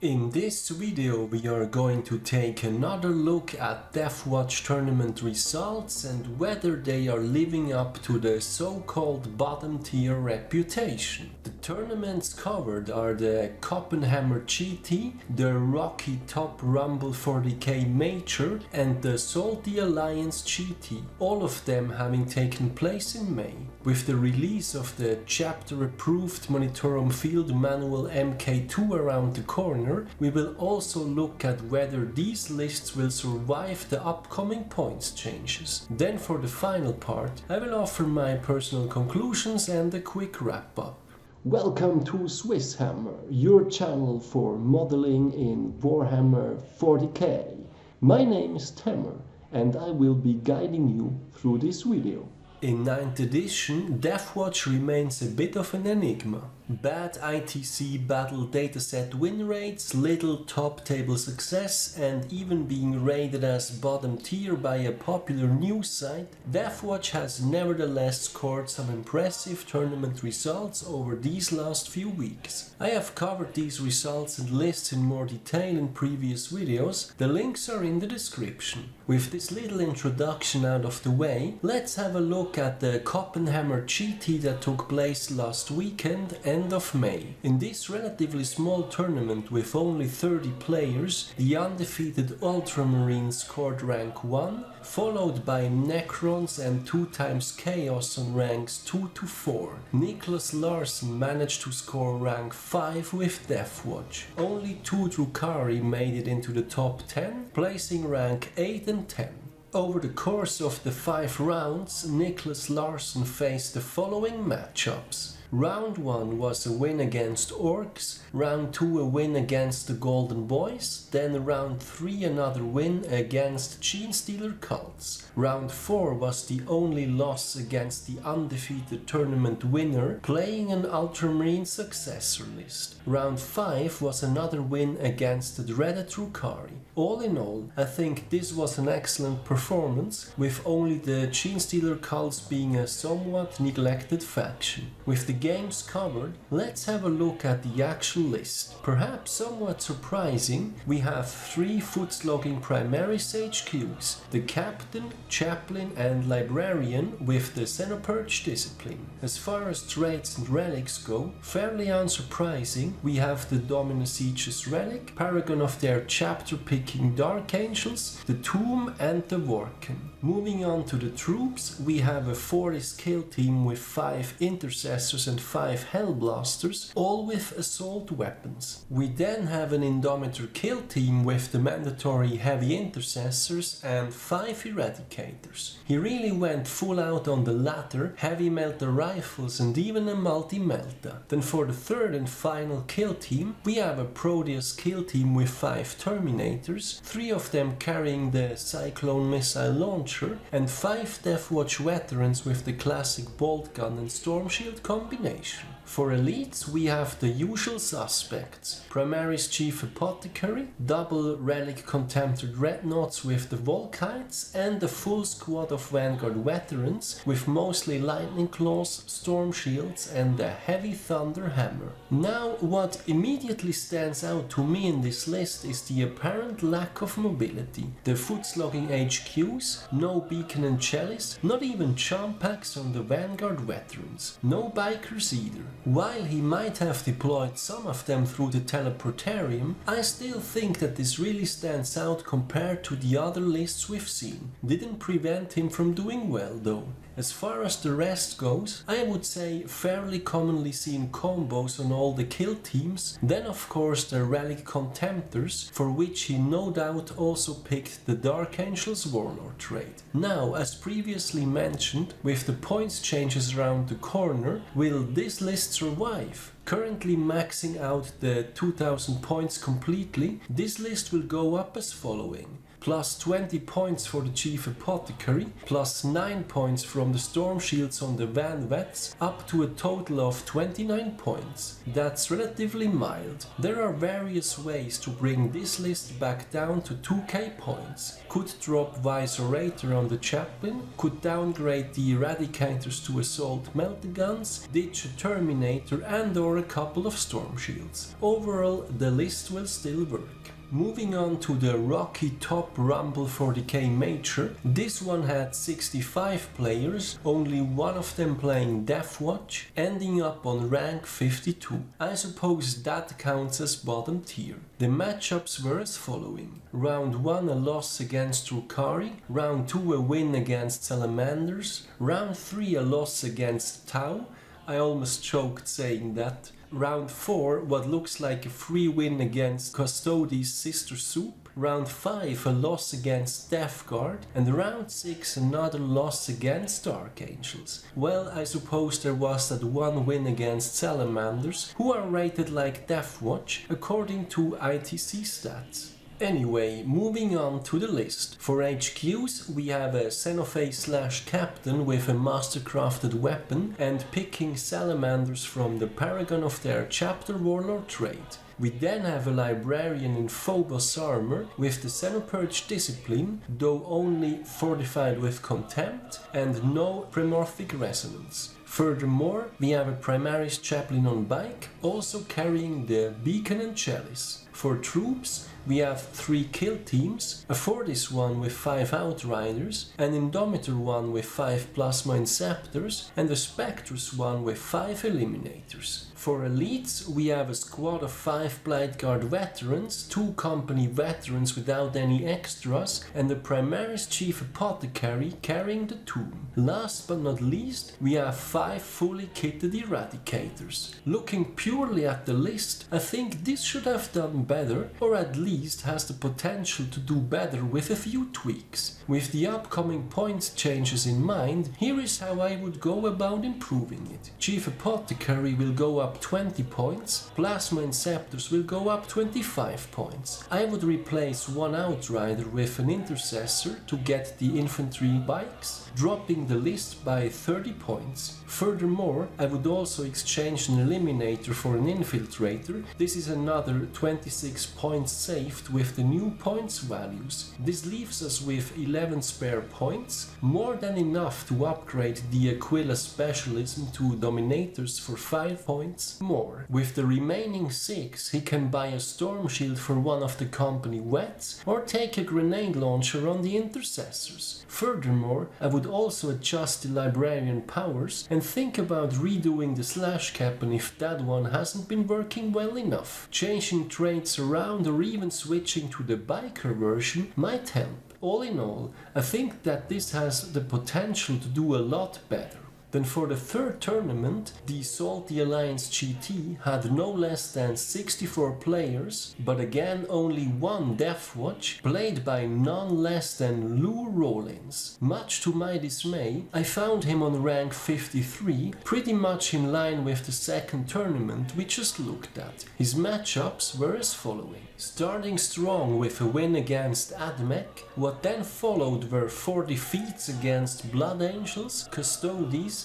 In this video we are going to take another look at Deathwatch tournament results and whether they are living up to the so-called bottom tier reputation. The tournaments covered are the Copenhammer GT, the Rocky Top Rumble 40k Major and the Salty Alliance GT, all of them having taken place in May. With the release of the chapter approved Munitorum Field Manual MK2 around the corner we will also look at whether these lists will survive the upcoming points changes. Then for the final part, I will offer my personal conclusions and a quick wrap up. Welcome to Swiss Hammer, your channel for modeling in Warhammer 40k. My name is Tamer and I will be guiding you through this video. In 9th edition, Deathwatch remains a bit of an enigma. Bad ITC battle dataset win rates, little top table success, and even being rated as bottom tier by a popular news site, Deathwatch has nevertheless scored some impressive tournament results over these last few weeks. I have covered these results and lists in more detail in previous videos, the links are in the description. With this little introduction out of the way, let's have a look at the Copenhammer GT that took place last weekend and end of May. In this relatively small tournament with only 30 players, the undefeated Ultramarines scored rank 1, followed by Necrons and 2 times Chaos on ranks 2 to 4. Niklas Larsen managed to score rank 5 with Deathwatch. Only 2 Drukari made it into the top 10, placing rank 8 and 10. Over the course of the 5 rounds, Niklas Larsen faced the following matchups. Round 1 was a win against Orcs, round 2 a win against the Golden Boys, then round 3 another win against Gene Stealer Cults. Round 4 was the only loss against the undefeated tournament winner, playing an Ultramarine successor list. Round 5 was another win against the dreaded Drukhari. All in all, I think this was an excellent performance, with only the Gene Stealer Cults being a somewhat neglected faction. With the games covered, let's have a look at the actual list. Perhaps somewhat surprising, we have three foot slogging Primaris HQs, the Captain, Chaplain and Librarian with the Xenopurge discipline. As far as traits and relics go, fairly unsurprising, we have the Dominus Aegis relic, paragon of their chapter picking Dark Angels, the Tomb and the Vorken. Moving on to the troops, we have a Fortis kill team with 5 intercessors and 5 Hellblasters, all with assault weapons. We then have an Indomitor kill team with the mandatory heavy intercessors and 5 eradicators. He really went full out on the latter, heavy melter rifles and even a multi-melta. Then for the third and final kill team, we have a Proteus kill team with 5 Terminators, 3 of them carrying the Cyclone missile launcher and 5 Deathwatch veterans with the classic bolt gun and storm shield combination combination. For elites we have the usual suspects. Primaris Chief Apothecary, double Relic Contemptor Dreadnoughts with the Volkites and a full squad of Vanguard veterans with mostly Lightning Claws, Storm Shields and a Heavy Thunder Hammer. Now what immediately stands out to me in this list is the apparent lack of mobility. The foot slogging HQs, no Beacon and Chalice, not even jump packs on the Vanguard veterans, no bikers either. While he might have deployed some of them through the teleportarium, I still think that this really stands out compared to the other lists we've seen. Didn't prevent him from doing well though. As far as the rest goes, I would say fairly commonly seen combos on all the kill teams, then of course the Relic Contemptors, for which he no doubt also picked the Dark Angels Warlord trait. Now, as previously mentioned, with the points changes around the corner, will this list survive? Currently maxing out the 2000 points completely, this list will go up as following. Plus 20 points for the Chief Apothecary, plus 9 points from the Storm Shields on the Van Vets, up to a total of 29 points. That's relatively mild. There are various ways to bring this list back down to 2k points. Could drop Visorator on the Chaplain, could downgrade the Eradicators to Assault Meltaguns, ditch a Terminator and or a couple of Storm Shields. Overall, the list will still work. Moving on to the Rocky Top Rumble 40k Major, this one had 65 players, only one of them playing Deathwatch, ending up on rank 52. I suppose that counts as bottom tier. The matchups were as following. Round 1 a loss against Drukhari, round 2 a win against Salamanders, round 3 a loss against Tau, I almost choked saying that, Round 4, what looks like a free win against Custodes Sister Soup. Round 5, a loss against Death Guard. And round 6, another loss against Archangels. Well, I suppose there was that one win against Salamanders, who are rated like Deathwatch according to ITC stats. Anyway, moving on to the list. For HQs, we have a Xenophage slash Captain with a mastercrafted weapon and picking salamanders from the paragon of their chapter warlord trait. We then have a librarian in Phobos armor with the Xenopurge discipline, though only fortified with contempt and no primorphic resonance. Furthermore, we have a Primaris chaplain on bike, also carrying the beacon and chalice. For troops, we have three kill teams, a Fortis one with five Outriders, an Indomitor one with five Plasma Inceptors, and a Spectrus one with five Eliminators. For elites, we have a squad of 5 Bladeguard veterans, 2 company veterans without any extras, and the Primaris Chief Apothecary carrying the tomb. Last but not least, we have 5 fully kitted Eradicators. Looking purely at the list, I think this should have done better, or at least has the potential to do better with a few tweaks. With the upcoming points changes in mind, here is how I would go about improving it. Chief Apothecary will go up 20 points, Plasma Inceptors will go up 25 points. I would replace one Outrider with an Intercessor to get the infantry bikes, dropping the list by 30 points. Furthermore, I would also exchange an Eliminator for an Infiltrator. This is another 26 points saved with the new points values. This leaves us with 11 spare points, more than enough to upgrade the Aquila Specialism to Dominators for 5 points more. With the remaining 6, he can buy a Storm Shield for one of the company Vets or take a grenade launcher on the Intercessors. Furthermore, I would also adjust the Librarian powers and think about redoing the Slash Captain if that one hasn't been working well enough. Changing traits around or even switching to the biker version might help. All in all, I think that this has the potential to do a lot better. Then for the third tournament, the Salty Alliance GT had no less than 64 players, but again only one Deathwatch, played by none less than Lou Rollins. Much to my dismay, I found him on rank 53, pretty much in line with the second tournament we just looked at. His matchups were as following. Starting strong with a win against Admech, what then followed were 4 defeats against Blood Angels,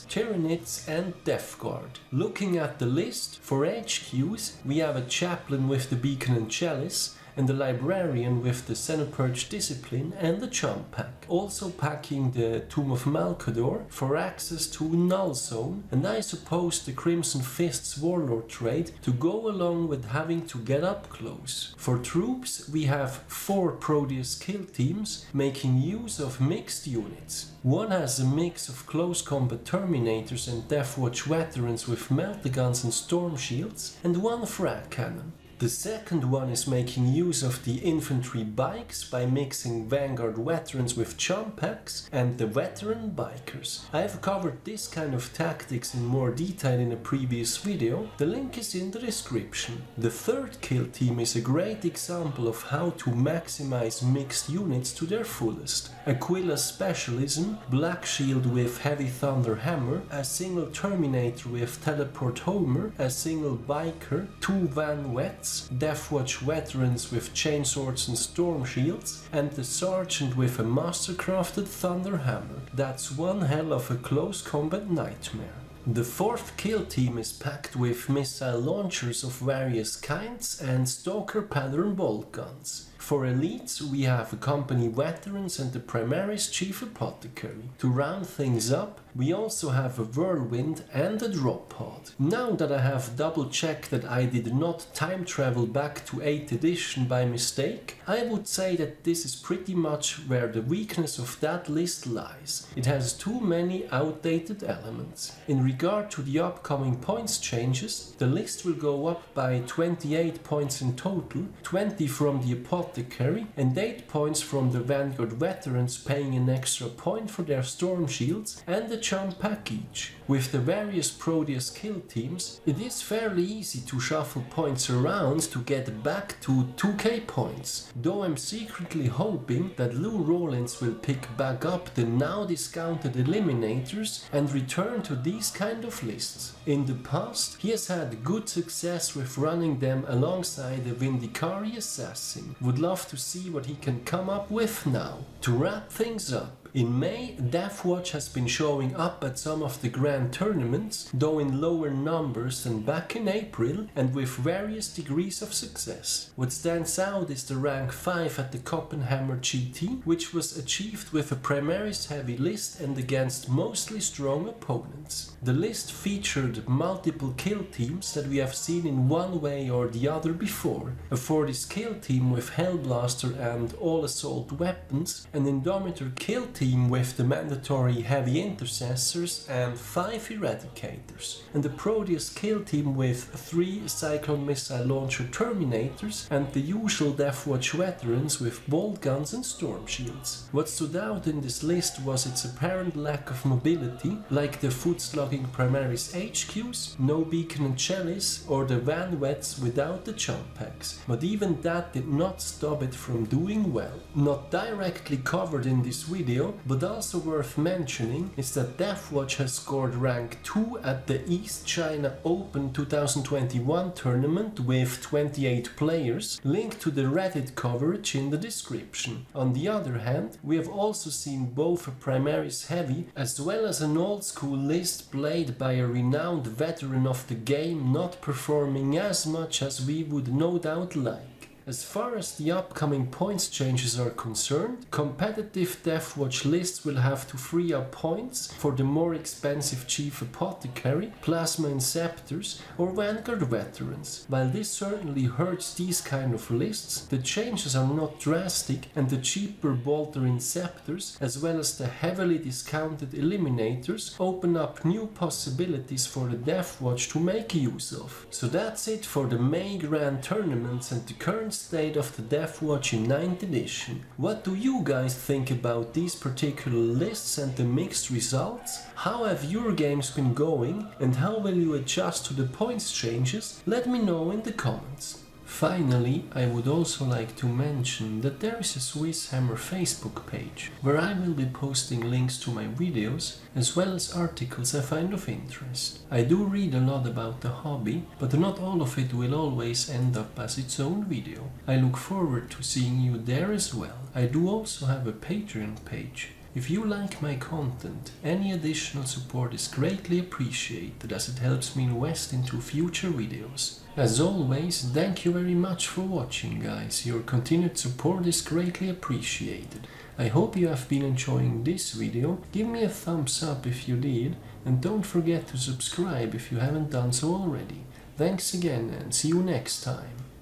Tyranids and Death Guard. Looking at the list, for HQs we have a Chaplain with the Beacon and Chalice, and the librarian with the Xenopurge discipline and the Jump pack. Also packing the Tome of Malcador for access to Null Zone and I suppose the Crimson Fist's Warlord trait to go along with having to get up close. For troops we have four Proteus kill teams making use of mixed units. One has a mix of close combat Terminators and Deathwatch veterans with meltaguns and storm shields and one frag cannon. The second one is making use of the infantry bikes by mixing Vanguard veterans with packs and the veteran bikers. I have covered this kind of tactics in more detail in a previous video, the link is in the description. The third kill team is a great example of how to maximize mixed units to their fullest. Aquila Specialism, Black Shield with Heavy Thunder Hammer, a single Terminator with Teleport Homer, a single Biker, two Van Vets, Deathwatch veterans with chainswords and storm shields, and the Sergeant with a mastercrafted Thunder Hammer. That's one hell of a close combat nightmare. The fourth kill team is packed with missile launchers of various kinds and Stalker pattern bolt guns. For elites, we have a company veterans and the Primaris Chief Apothecary. To round things up, we also have a whirlwind and a drop pod. Now that I have double checked that I did not time travel back to 8th edition by mistake, I would say that this is pretty much where the weakness of that list lies. It has too many outdated elements. In regard to the upcoming points changes, the list will go up by 28 points in total, 20 from the Apothecary and 8 points from the Vanguard veterans paying an extra point for their storm shields and the charm package. With the various Proteus kill teams, it is fairly easy to shuffle points around to get back to 2k points, though I'm secretly hoping that Lou Rollins will pick back up the now discounted eliminators and return to these kind of lists. In the past, he has had good success with running them alongside the Vindicare Assassin. Would love to see what he can come up with now. To wrap things up, in May, Deathwatch has been showing up at some of the grand tournaments, though in lower numbers than back in April and with various degrees of success. What stands out is the rank 5 at the Copenhammer GT, which was achieved with a Primaris heavy list and against mostly strong opponents. The list featured multiple kill teams that we have seen in one way or the other before. A Fortis kill team with Hellblaster and all assault weapons, an Indomitor kill team team with the mandatory heavy intercessors and 5 eradicators, and the Proteus kill team with 3 Cyclone missile launcher terminators and the usual Deathwatch veterans with bolt guns and storm shields. What stood out in this list was its apparent lack of mobility, like the foot slugging Primaris HQs, no beacon and chalice, or the van vets without the jump packs. But even that did not stop it from doing well. Not directly covered in this video, but also worth mentioning is that Deathwatch has scored rank 2 at the East China Open 2021 tournament with 28 players, linked to the Reddit coverage in the description. On the other hand, we have also seen both a Primaris Heavy as well as an old school list played by a renowned veteran of the game not performing as much as we would no doubt like. As far as the upcoming points changes are concerned, competitive Deathwatch lists will have to free up points for the more expensive Chief Apothecary, Plasma Inceptors, or Vanguard Veterans. While this certainly hurts these kind of lists, the changes are not drastic and the cheaper Bolter Inceptors, as well as the heavily discounted Eliminators, open up new possibilities for the Deathwatch to make use of. So that's it for the May Grand Tournaments and the current state of the in 9th edition. What do you guys think about these particular lists and the mixed results? How have your games been going and how will you adjust to the points changes? Let me know in the comments. Finally, I would also like to mention that there is a Swiss Hammer Facebook page where I will be posting links to my videos as well as articles I find of interest. I do read a lot about the hobby, but not all of it will always end up as its own video. I look forward to seeing you there as well. I do also have a Patreon page if you like my content, any additional support is greatly appreciated as it helps me invest into future videos. As always, thank you very much for watching guys, your continued support is greatly appreciated. I hope you have been enjoying this video, give me a thumbs up if you did, and don't forget to subscribe if you haven't done so already. Thanks again and see you next time.